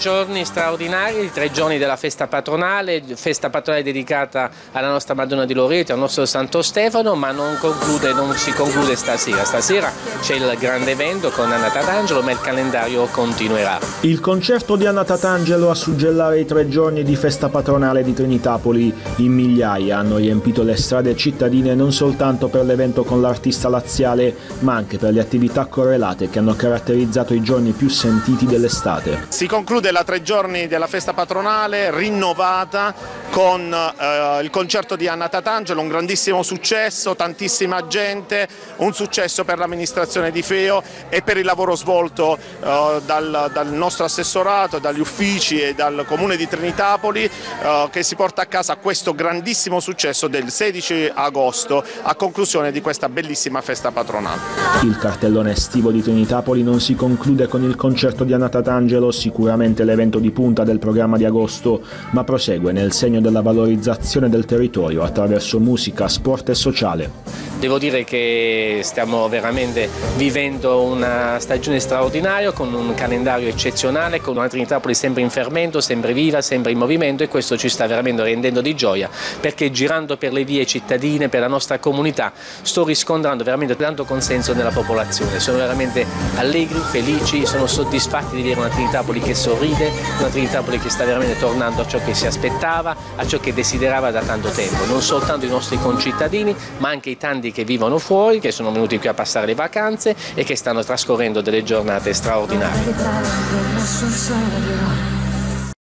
giorni straordinari, tre giorni della festa patronale, festa patronale dedicata alla nostra Madonna di Loreto, al nostro Santo Stefano, ma non, conclude, non si conclude stasera. Stasera c'è il grande evento con Anna Tatangelo, ma il calendario continuerà. Il concerto di Anna Tatangelo a suggellare i tre giorni di festa patronale di Trinitapoli in migliaia hanno riempito le strade cittadine non soltanto per l'evento con l'artista laziale, ma anche per le attività correlate che hanno caratterizzato i giorni più sentiti dell'estate. Si conclude la tre giorni della festa patronale rinnovata con eh, il concerto di Anna Tatangelo, un grandissimo successo, tantissima gente, un successo per l'amministrazione di Feo e per il lavoro svolto eh, dal, dal, nostro assessorato, dagli uffici e dal comune di Trinitapoli eh, che si porta a casa questo grandissimo successo del 16 agosto a conclusione di questa bellissima festa patronale. Il cartellone estivo di Trinitapoli non si conclude con il concerto di Anna Tatangelo, sicuramente l'evento di punta del programma di agosto, ma prosegue nel segno della valorizzazione del territorio attraverso musica, sport e sociale. Devo dire che stiamo veramente vivendo una stagione straordinaria con un calendario eccezionale, con una Trinitapoli sempre in fermento, sempre viva, sempre in movimento e questo ci sta veramente rendendo di gioia perché girando per le vie cittadine, per la nostra comunità, sto riscontrando veramente tanto consenso nella popolazione. Sono veramente allegri, felici, sono soddisfatti di vedere una Trinitapoli che sorride, una Trinitapoli che sta veramente tornando a ciò che si aspettava, a ciò che desiderava da tanto tempo, non soltanto i nostri concittadini ma anche i tanti che vivono fuori, che sono venuti qui a passare le vacanze e che stanno trascorrendo delle giornate straordinarie.